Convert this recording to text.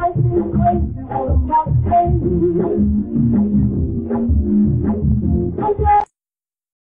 I'm crazy, what am I?